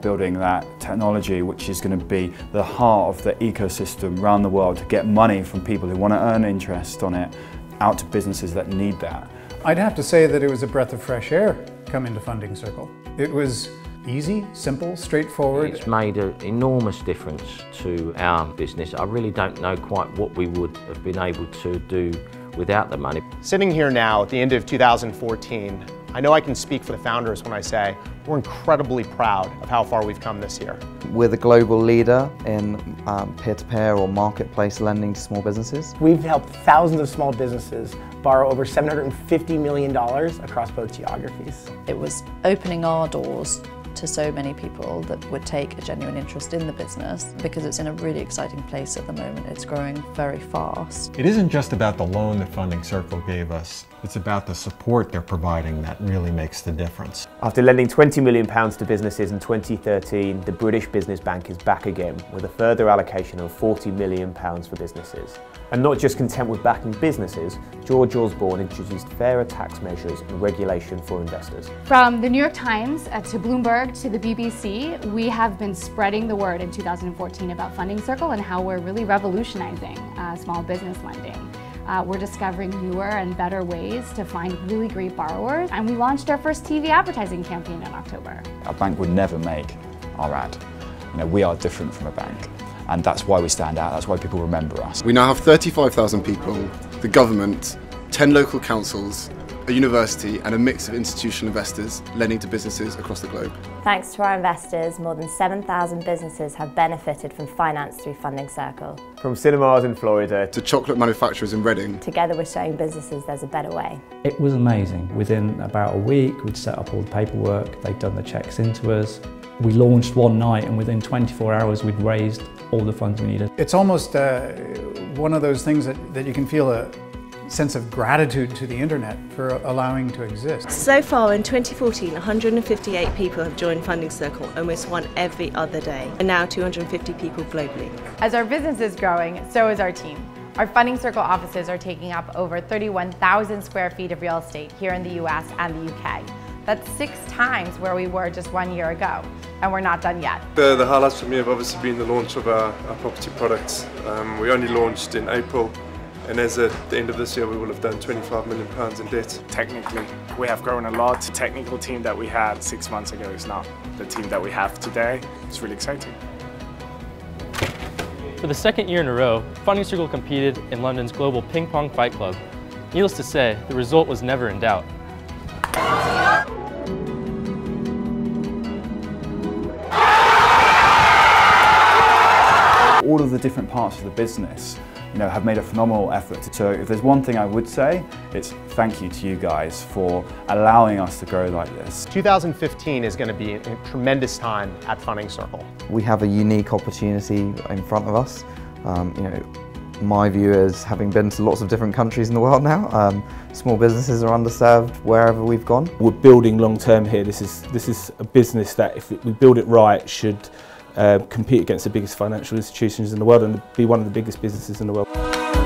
start building that technology which is going to be the heart of the ecosystem around the world to get money from people who want to earn interest on it out to businesses that need that. I'd have to say that it was a breath of fresh air coming to Funding Circle. It was easy, simple, straightforward. It's made an enormous difference to our business. I really don't know quite what we would have been able to do without the money. Sitting here now at the end of 2014, I know I can speak for the founders when I say we're incredibly proud of how far we've come this year. We're the global leader in um, peer-to-peer or marketplace lending to small businesses. We've helped thousands of small businesses borrow over $750 million across both geographies. It was opening our doors to so many people that would take a genuine interest in the business because it's in a really exciting place at the moment. It's growing very fast. It isn't just about the loan that Funding Circle gave us, it's about the support they're providing that really makes the difference. After lending £20 million to businesses in 2013, the British Business Bank is back again with a further allocation of £40 million for businesses. And not just content with backing businesses, George Osborne introduced fairer tax measures and regulation for investors. From the New York Times to Bloomberg to the BBC, we have been spreading the word in 2014 about Funding Circle and how we're really revolutionizing uh, small business lending. Uh, we're discovering newer and better ways to find really great borrowers, and we launched our first TV advertising campaign in October. A bank would never make our ad. You know, we are different from a bank and that's why we stand out, that's why people remember us. We now have 35,000 people, the government, 10 local councils, a university and a mix of institutional investors lending to businesses across the globe. Thanks to our investors, more than 7,000 businesses have benefited from finance through Funding Circle. From cinemas in Florida to chocolate manufacturers in Reading. Together we're showing businesses there's a better way. It was amazing. Within about a week we'd set up all the paperwork, they'd done the checks into us. We launched one night and within 24 hours we'd raised all the funds we needed. It's almost uh, one of those things that, that you can feel a sense of gratitude to the internet for allowing to exist. So far in 2014, 158 people have joined Funding Circle, almost one every other day, and now 250 people globally. As our business is growing, so is our team. Our Funding Circle offices are taking up over 31,000 square feet of real estate here in the US and the UK. That's six times where we were just one year ago, and we're not done yet. The, the highlights for me have obviously been the launch of our, our property products. Um, we only launched in April, and as at the end of this year we will have done 25 million pounds in debt. Technically, we have grown a lot. The technical team that we had six months ago is not the team that we have today. It's really exciting. For the second year in a row, Funding Circle competed in London's Global Ping Pong Fight Club. Needless to say, the result was never in doubt. All of the different parts of the business you know, have made a phenomenal effort. So if there's one thing I would say, it's thank you to you guys for allowing us to grow like this. 2015 is going to be a tremendous time at Funding Circle. We have a unique opportunity in front of us. Um, you know, my view is, having been to lots of different countries in the world now, um, small businesses are underserved wherever we've gone. We're building long term here. This is, this is a business that if we build it right should uh, compete against the biggest financial institutions in the world and be one of the biggest businesses in the world.